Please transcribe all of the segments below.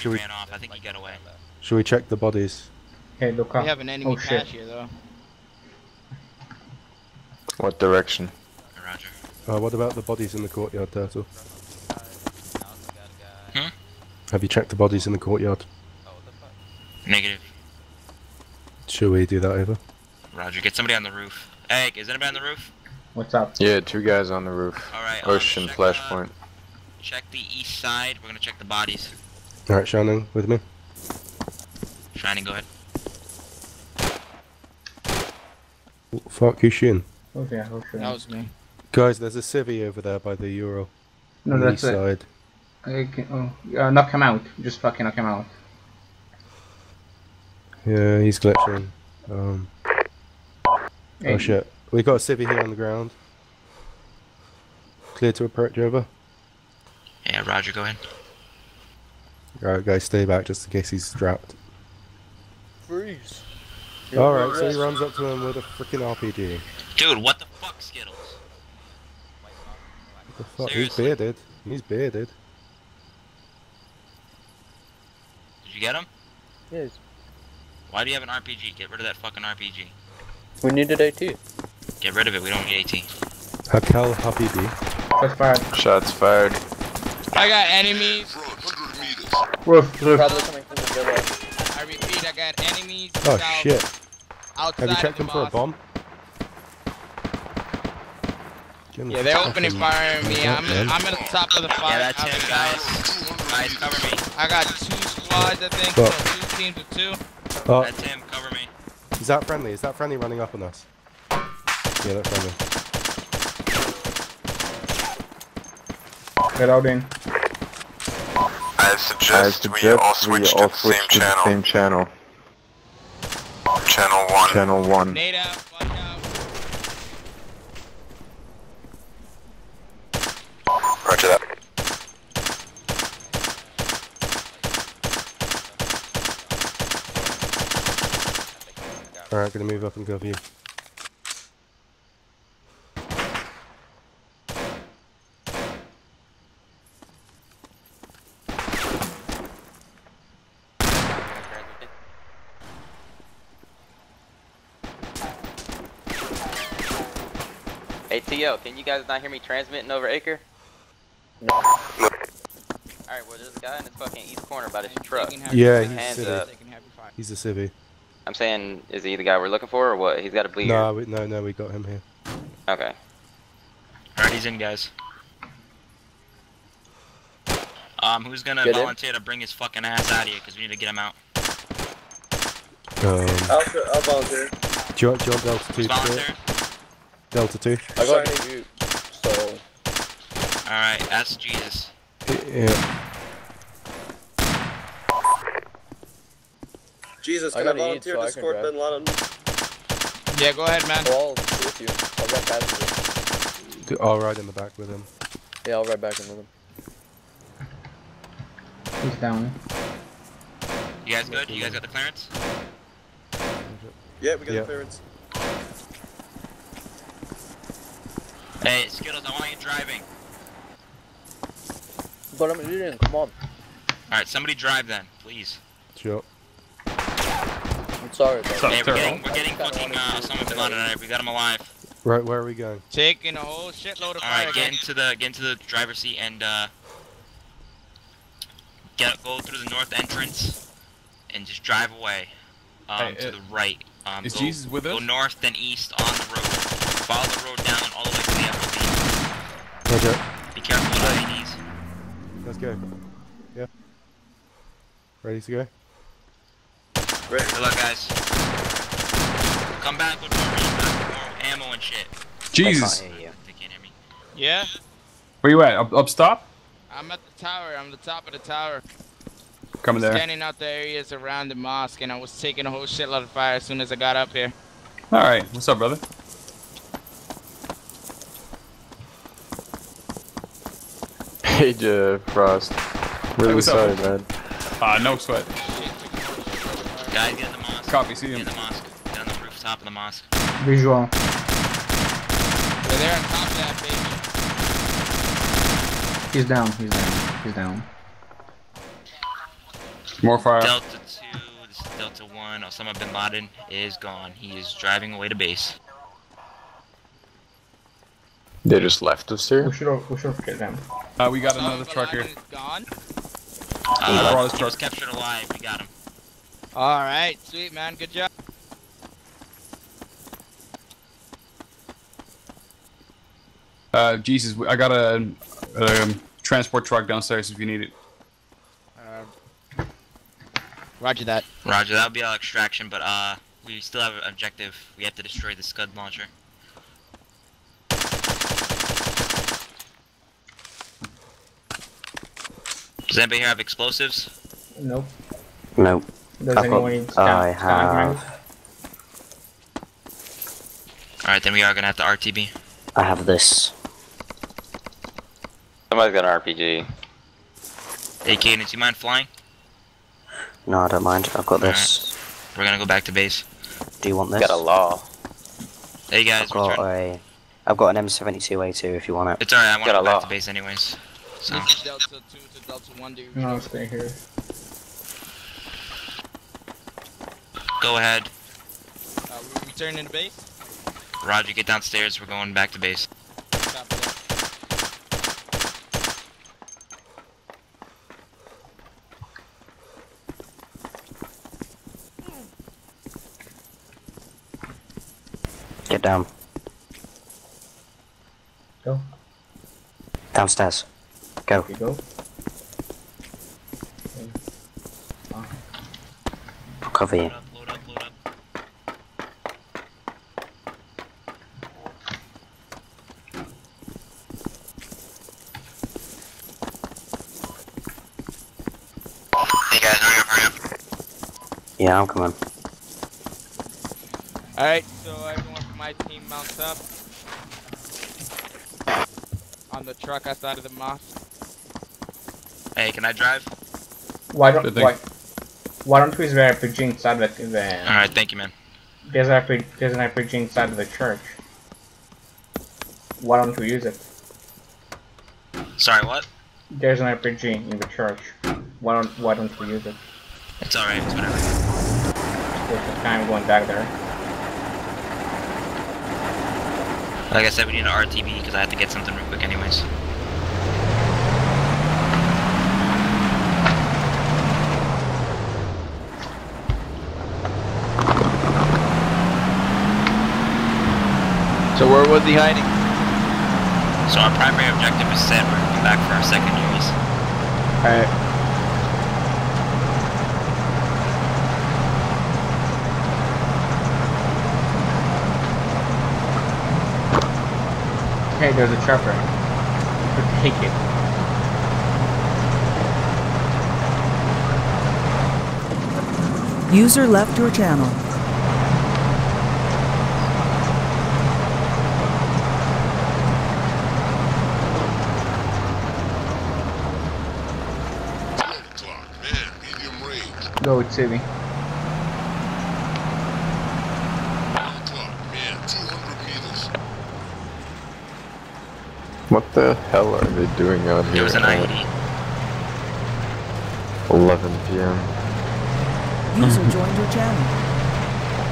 should we, ran off. I think he got away. should we check the bodies? Hey, look up. We have an enemy Oh, shit. here though. What direction? Roger. Uh, what about the bodies in the courtyard, Turtle? Hmm? Have you checked the bodies in the courtyard? Negative. Should we do that over? Roger. Get somebody on the roof. Hey, is anybody on the roof? What's up? Yeah, two guys on the roof. All right. um, Ocean check, flashpoint. uh, check the east side. We're gonna check the bodies. Alright, Shining, with me? Shining, go ahead. Oh, fuck, who's shooting? Oh yeah, oh shit. That was me. Guys, there's a civvy over there by the Euro. No, on that's east it. side. I can, oh, uh, knock him out. Just fucking knock him out. Yeah, he's glitching. Um, Hey, oh shit. We got a civvy here on the ground. Clear to approach over. Yeah, Roger. Go ahead. Alright, guys, stay back just in case he's strapped. Freeze. Alright, so he runs up to him with a freaking RPG. Dude, what the fuck, Skittles? What the fuck? He's bearded. He's bearded. Did you get him? Yes. Why do you have an RPG? Get rid of that fucking RPG. We needed AT. Get rid of it. We don't need AT. Hakel Habibi. That's fired. Shots fired. I got enemies. Roof, roof. Probably coming from the villa. I repeat, I got enemies. Oh south, shit. Outside Have you checked the him for a bomb? Yeah, the they're fucking- opening fire on me. I'm, in, I'm at the top of the fire. Yeah, that's I'm him, guys. Guys, cover me. I got two squads, I think. Fuck. So two teams of two. Oh, That's him. Cover me. is that friendly? Is that friendly running up on us? Yeah, that's friendly. Get out in. I I suggest, suggest we all switch to the same channel. same channel. Channel 1. Channel 1. Nade out, watch out. Roger that. Alright, gonna move up and cover you. ATO, can you guys not hear me transmitting over Acre? No. Alright, well, there's a guy in this fucking east corner by this truck. Yeah, he's Hands civvy. up. Taking heavy fire. He's a civvy. I'm saying, is he the guy we're looking for or what? He's got a bleeder. No, we, no, no, we got him here. Okay. Alright, he's in, guys. Um, who's gonna Get in. volunteer to bring his fucking ass out of here? Because we need to get him out. Um, I'll, I'll volunteer. do you want, do you want Delta 2 Who's to do it? volunteer? Delta 2? I got shoot. So Alright, that's Jesus. Yeah. Jesus, I can I, gotta eat volunteer so to escort. Bin Laden? Yeah, go ahead, man. well, I'll be with you. I'll ride back with Do- I'll ride in the back with him. him. Yeah, I'll ride back in with him. He's down. You guys good? You guys got the clearance? Yeah, we got Yeah. the clearance. Hey, Skittles, I want you driving. But I'm eating. Come on. Alright, somebody drive then, please. Sure. I'm sorry, bro. Hey, we're getting, we're getting fucking uh, Osama bin Laden tonight. We got him alive. Right, where are we going? Taking a whole shitload of. Alright, get into the get into the driver's seat and uh get go through the north entrance and just drive away. Um Hey, to uh, the right. Um is go, Jesus with go us? north then east on the road. Follow the road down all the way to the FOB. Okay, Be careful with IEDs. let's go. Yeah. Ready to go? Ready. Good luck guys. Come back with more, more ammo and shit. Jesus. I can't hear you. They can't hear me. Yeah, Where you at? Up, up stop? I'm at the tower. I'm the top of the tower. Coming there. Scanning out the areas around the mosque, and I was taking a whole shitload of fire as soon as I got up here. Alright, what's up, brother? Hey, uh, Frost. Really what's up, sorry, man? man. Uh, no sweat. Guys, get in the mosque. Copy, see Get in the mosque. Get on the rooftop of the mosque. Visual. They're there on top of that, baby. He's down. He's down. He's down. More fire. Delta 2, this is Delta 1. Osama bin Laden is gone. He is driving away to base. They just left us here. We should have, we should have killed them. Uh, we got Osama another bin truck here. Laden is Gone. Uh, brought his truck. captured alive. We got him. All right, sweet man, good job. Uh, Jesus, I got a, a transport truck downstairs if you need it. Uh, Roger that. Roger, that'll be our extraction, but uh, we still have an objective. We have to destroy the Scud launcher. Does anybody here have explosives? Nope. Nope. Does I've anyone got- need I have- Alright, then we are gonna have to RTB. I have this. Somebody's got an RPG. Hey, Cadence, you mind flying? No, I don't mind. I've got this. We're gonna go back to base. Do you want this? Got a law. Hey guys, I've got a. I've got an M72A2 if you want it. It's alright, I want to Got go a back law. to base anyways. So, This is Delta 2 to Delta 1, dude. No, stay here. go ahead. Uh, we returning to base? Roger, get downstairs. We're going back to base. Get down. Go. Downstairs. Go. You go. I'll cover you. Load up, load up, load up. Hey guys, hurry up, hurry up. Yeah, I'm coming. Alright, so everyone from my team mounts up. On the truck outside of the mosque. Hey, can I drive? Why don't why, why don't we use the RPG inside the the Alright, thank you, man. there's an RPG there's an RPG inside of the church. Why don't we use it? Sorry, what? There's an RPG in the church. Why don't why don't we use it? It's alright, it's whatever. Waste of time going back there. Like I said, we need an RTB because I have to get something real quick anyways. So where was he hiding? So our primary objective is set. We're going back for our secondaries. Alright. Hey, there's a chopper. You could take it. User left your channel. Go with Civi. What the hell are they doing out here? It was an IED. 11 p.m. User joined your channel.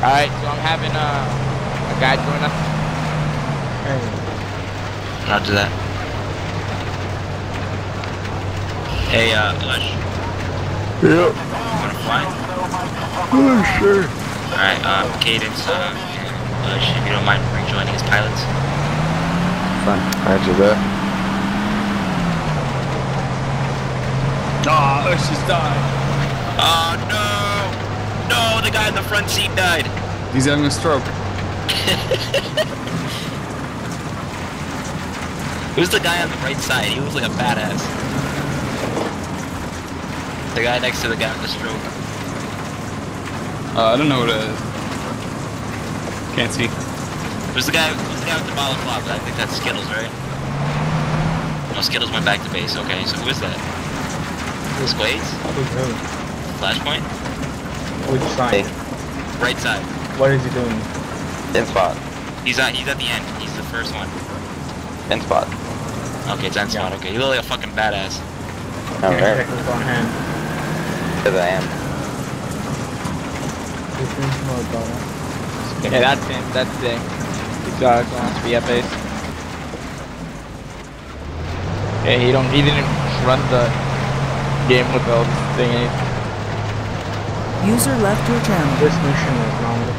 Alright, so I'm having uh, a guy join us. Hey. Not do that. Hey, uh, Lush. Yep. You? Oh, sure. Alright, um, Cadence, uh, and if you don't mind rejoining as pilots. Fun. Roger that. Ah, Ush just died. Oh no! No, the guy in the front seat died. He's having a stroke. Who's the guy on the right side? He looks like a badass. The guy next to the guy with the stroke. Uh, I don't know what it is. Can't see. Who's the guy? Who's the guy with the balaclava? I think that's Skittles, right? No, Skittles went back to base. Okay, so who is that? Squays? Who's who? Flashpoint? Which side? Right side. What is he doing? In spot. He's at. He's at the end. He's the first one. In spot. Okay, it's end spot. Okay, you look like a fucking badass. Alright. Check with one hand. Because I. Yeah, that's him. That's Zay. He's got wants to be at base. Yeah, he don't. He didn't run the game with all this thing. Eh? User left your channel. This mission is longer.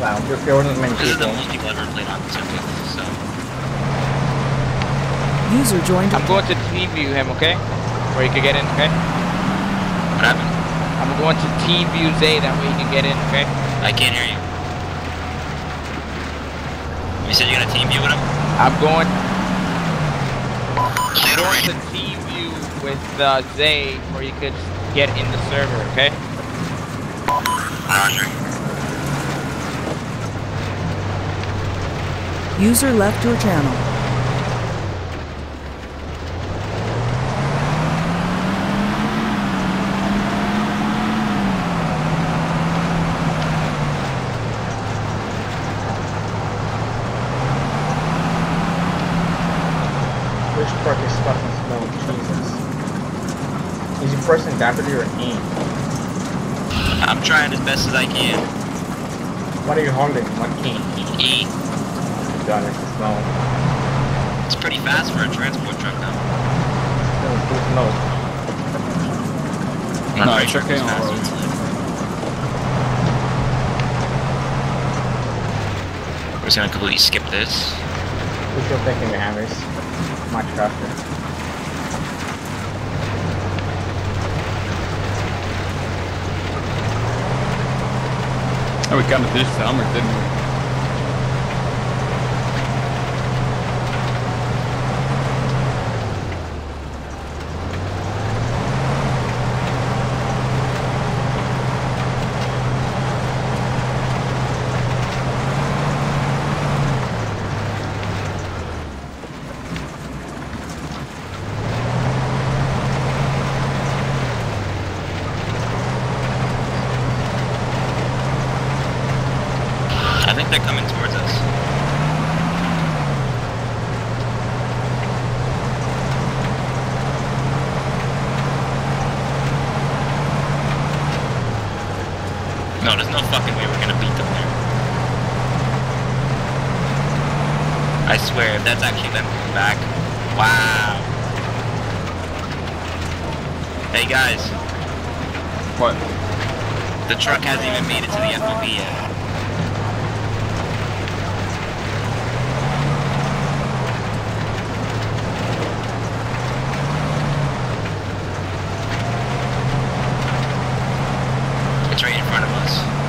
Wow, just there wasn't many This is the people. most people I've ever played on so. User joined I'm going to T-view him, okay? Where he can get in, okay? What happened? I'm going to T-view Zay, that way he can get in, okay? I can't hear you. You said you're gonna team view with him? I'm going Say it to T-view with uh, Zay, where you could get in the server, okay? Roger. User left your channel. Which truck is fucking slow? Jesus. Is he pressing W or E? I'm trying as best as I can. What are you holding? What key? E. Got it. Slow. It's pretty fast for a transport truck now. Still too slow. I'm No, pretty check sure in it's on faster. roads. We're just gonna completely skip this. We should take him the Hummers. Much faster. Oh, we kind of the Hummer, didn't we? I think they're coming towards us. No, there's no fucking way we're gonna beat them there. I swear, if that's actually them coming back. Wow. Hey guys, What? the truck hasn't even made it to the FOB yet. It's right in front of us.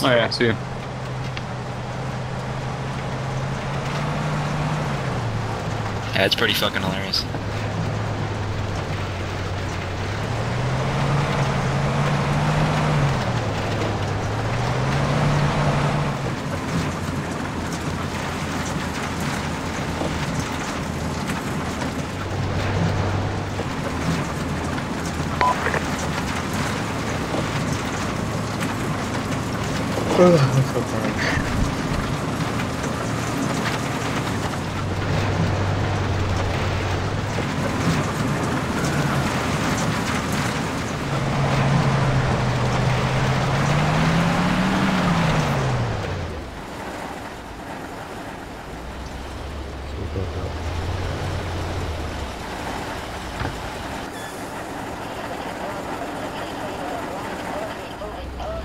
Oh yeah, see you. Yeah, it's pretty fucking hilarious. I'm so tired.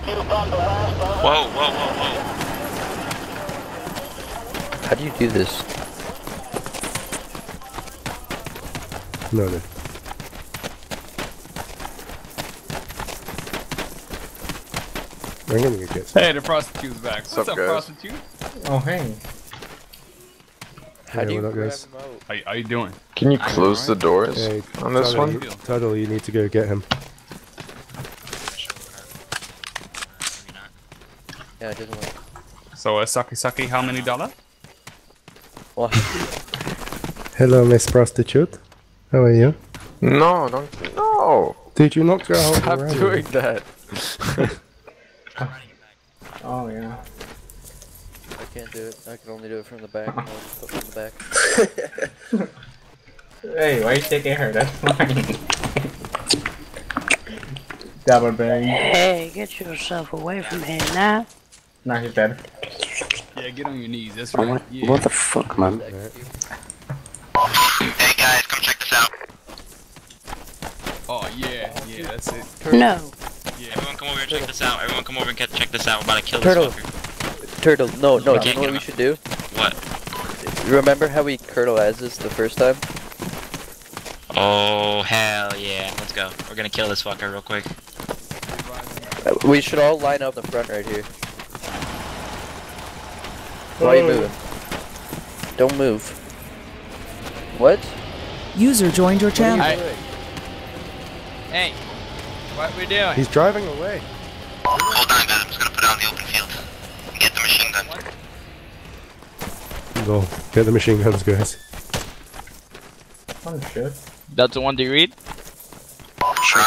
Whoa, whoa, whoa, whoa. How do you do this? No, no. I'm gonna get some. Hey, the prostitute's back. What's Sup, up, guys? prostitute? Oh, hey. How Yeah, do you what up, guys? How, how you doing? Can you close the doors Hey, on this Tuttle, one? You, Tuttle, you need to go get him. Yeah, it doesn't work. So, uh, Saki Saki, how many dollar? Well, Hello, Miss Prostitute. How are you? No, don't. No! Did you not go out Stop already? doing that. Oh yeah. I can't do it. I can only do it from the back. Put from the back. Hey, why are you taking her? That's fine. Double bang. Hey, get yourself away from here now. Now he's dead. Yeah, get on your knees. That's right. what, Yeah. what the fuck, man? Hey guys, come check this out. Oh yeah, yeah, that's it. No. Everyone come over and check this out. Everyone come over and check this out. We're about to kill Turtle. this fucker. Turtle, no, no. Do you know what we should do? What? You remember how we Turtle as this the first time? Oh, hell yeah. Let's go. We're gonna kill this fucker real quick. Uh, We should all line up the front right here. Why are you Oh. moving? Don't move. What? User joined your channel. Hey. Hey, what we doing? He's driving away. Hold on guys, I'm just gonna put it on the open field. Get the machine gun. Go. Get the machine guns, guys. Oh shit. Delta 1 D read? Sure.